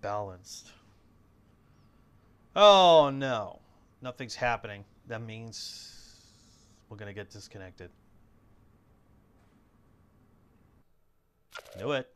balanced. Oh no, nothing's happening. That means we're gonna get disconnected. Knew it.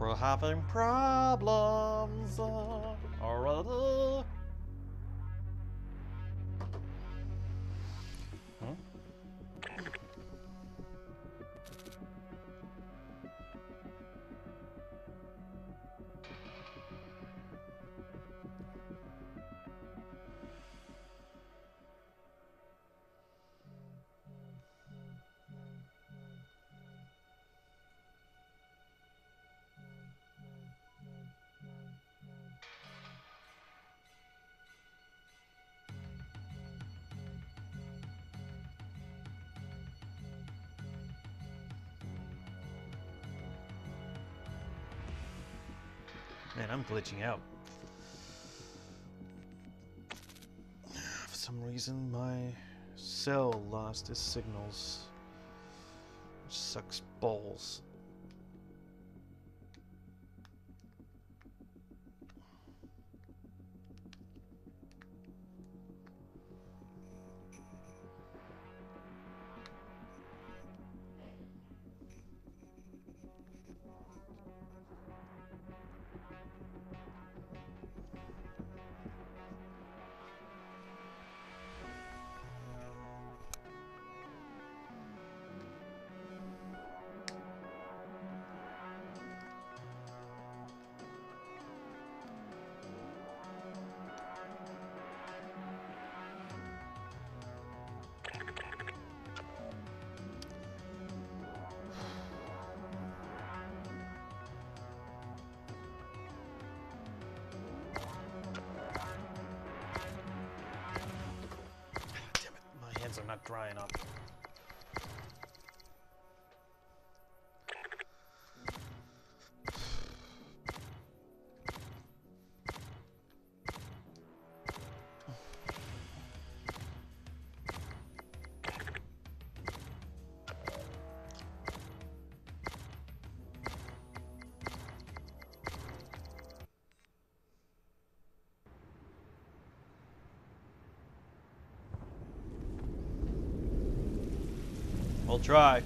We're having problems. Already. Man, I'm glitching out. For some reason, my cell lost its signals. Sucks balls. Are not drying enough. We'll try.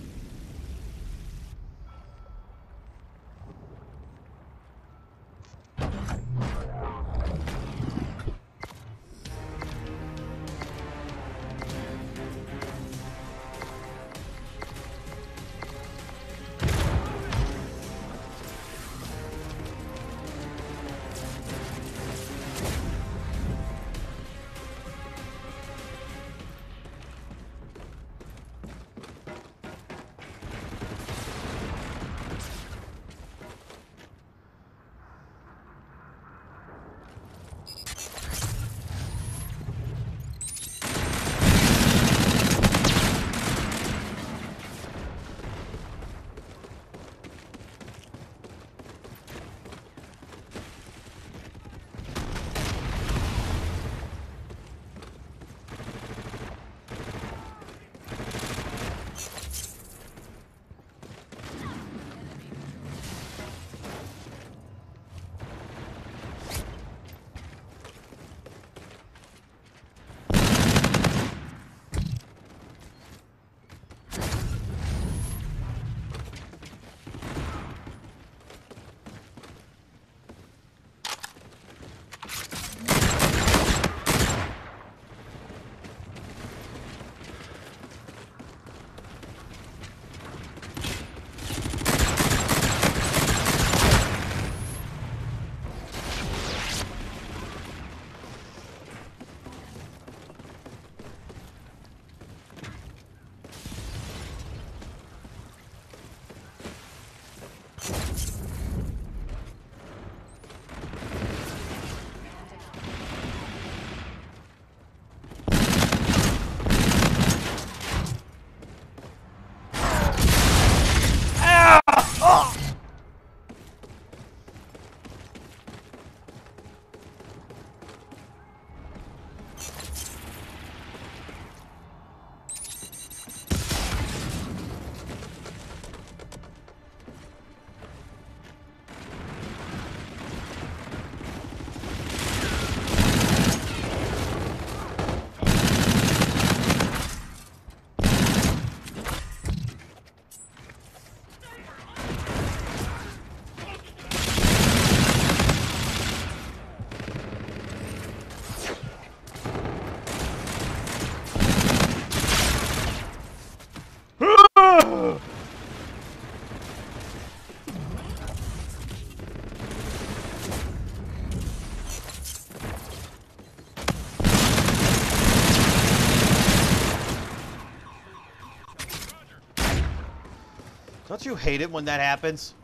You hate it when that happens?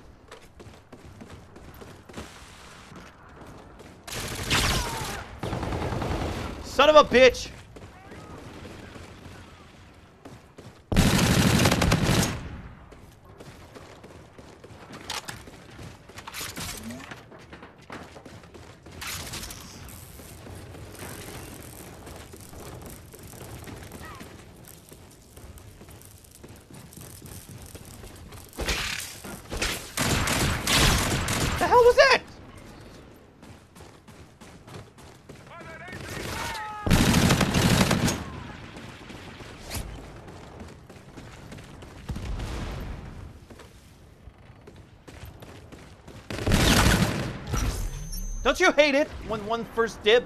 Son of a bitch! That? Don't you hate it when one first dib?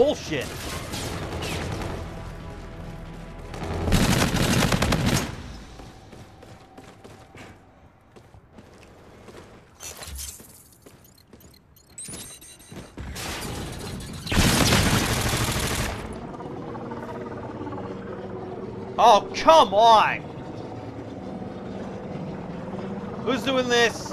Bullshit. Oh, come on! Who's doing this?